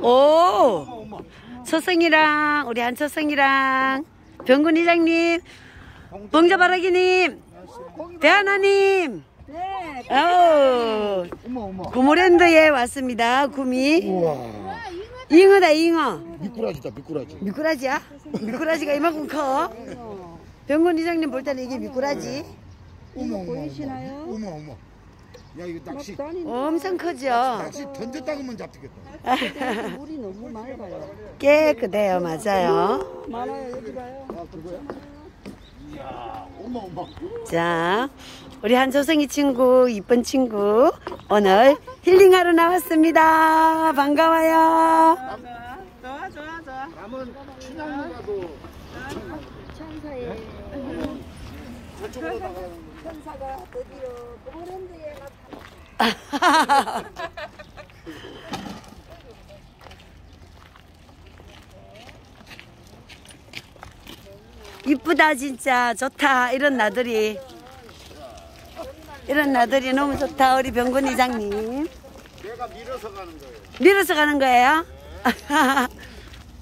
오! 초성이랑, 우리 한초성이랑, 병군 이장님, 봉자바라기님, 대하나님, 네. 어. 구모랜드에 왔습니다. 구미. 우와. 잉어다, 잉어. 미꾸라지다 미꾸라지. 미꾸라지야? 미꾸라지가 이만큼 커. 병군 이장님 볼 때는 이게 미꾸라지. 어머 어머. 보이시나요? 어머 어머. 야 이거 낚시 엄청 크죠? 낚시 던졌다가만 잡히겠다. 물이 너무 맑아요. 깨끗해요, 맞아요. 많아요, 여기 봐요. 아 그거야? 자, 우리 한조성이 친구, 이쁜 친구, 오늘 힐링하러 나왔습니다. 반가워요. 좋아, 좋아, 좋아. 남은 춘향이라도 저쪽으로 나가. 천사가 드디어 고모랜드에 나타났다. 이쁘다, 진짜. 좋다. 이런 나들이. 이런 나들이 너무 좋다. 우리 병군 이장님. 내가 밀어서 가는 거예요. 밀어서 가는 거예요?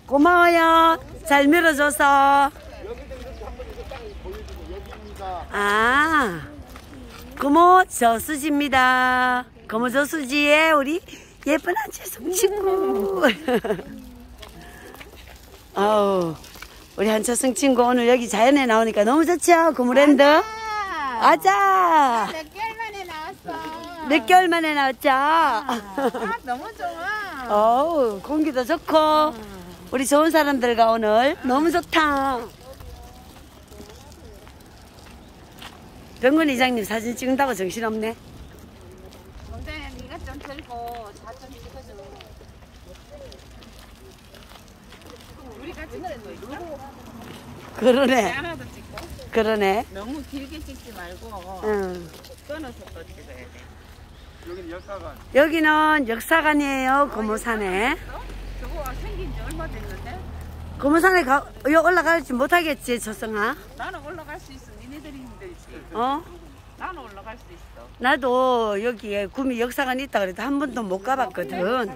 고마워요. 잘 밀어줘서. 아, 고모 저수지입니다. 고모 저수지에 우리 예쁜 한채송 친구. 아우, 우리 한채송 친구 오늘 여기 자연에 나오니까 너무 좋죠? 고모랜드. 아자! 몇 개월 만에 나왔어. 몇 개월 만에 나왔죠? 아, 너무 좋아. 어우, 공기도 좋고, 우리 좋은 사람들과 오늘 너무 좋다. 병건 이장님 사진 찍는다고 정신없네. 동생아, 네가 좀 들고 사진 찍어줘. 거 있어? 그러네, 하나도 찍고. 그러네. 너무 길게 찍지 말고 응. 끊어서 또 찍어야 돼. 여기는 역사관. 여기는 역사관이에요, 고모산에. 저거 생긴 지 얼마 됐는데? 고모산에 가, 여 올라갈지 못하겠지, 조성아. 나는 올라갈 수 있어. 니네들이 힘들지. 어? 나는 올라갈 수 있어. 나도 여기에 구미 역사관 있다 그래도 한 번도 못 가봤거든.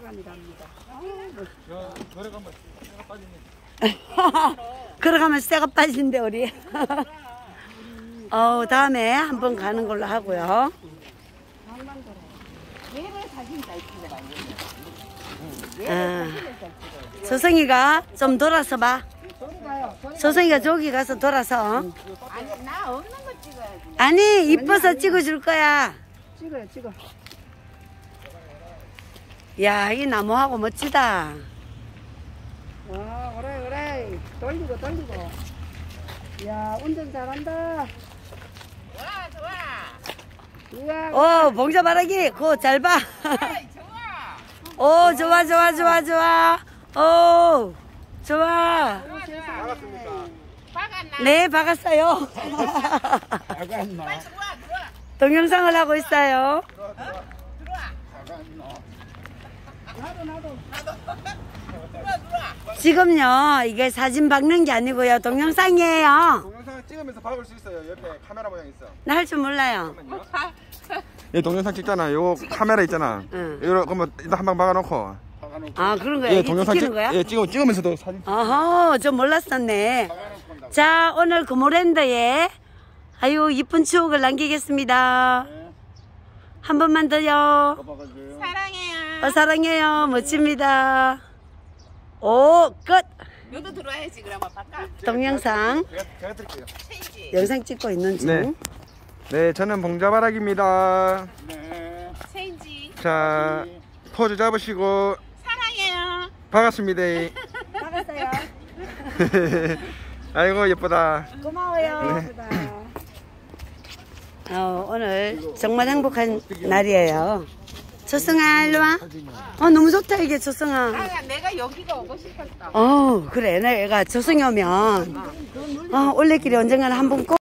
걸어가면 쇠가 빠진대 우리. 어 다음에 한번 가는 걸로 하고요. 아, 조성이가 좀 돌아서 봐. 조성이가 저기 가서 돌아서. 찍어야지. 아니 이뻐서 찍어줄 거야. 찍어요, 찍어. 야 이 나무하고 멋지다. 와, 그래, 그래. 돌리고, 돌리고. 야, 운전 잘한다. 좋아, 좋아. 우와, 어 봉자 바라기 그거 잘 봐. 좋아. 오 좋아 좋아 좋아 좋아. 오 좋아. 알았습니까? 박았나? 네 박았어요. 동영상을 하고 있어요. 지금요 이게 사진 박는 게 아니고요 동영상이에요. 동영상 찍으면서 박을 수 있어요. 옆에 카메라 모양 있어. 나 할 줄 몰라요. 얘 동영상 찍잖아. 요 카메라 있잖아. 응. 이거 그러면 일단 한 방 박아놓고. 아 그런 거야. 얘 이게 동영상 찍히는 찍. 거야? 예, 찍으면 찍으면서도 사진. 어허 좀 몰랐었네. 자 오늘 금오랜드에 아유 이쁜 추억을 남기겠습니다. 한 번만 더요. 사랑해요. 어, 사랑해요. 멋집니다. 오, 끝. 너도 들어와야지, 그러면 바꿔. 동영상, 제가, 제가 드릴게요. 네. 영상 찍고 있는 중. 네. 네, 저는 봉자바락입니다. 네. 체인지. 자, 포즈 잡으시고 사랑해요. 반갑습니다. 반갑어요. 아이고 예쁘다. 고마워요. 어, 오늘 정말 행복한 날이에요. 조승아, 일로 와. 어, 너무 좋다, 이게 조승아. 아, 내가 여기가 오고 싶었어. 어, 그래. 내가 조승이 오면, 어, 올레길에 언젠가는 한번 꼭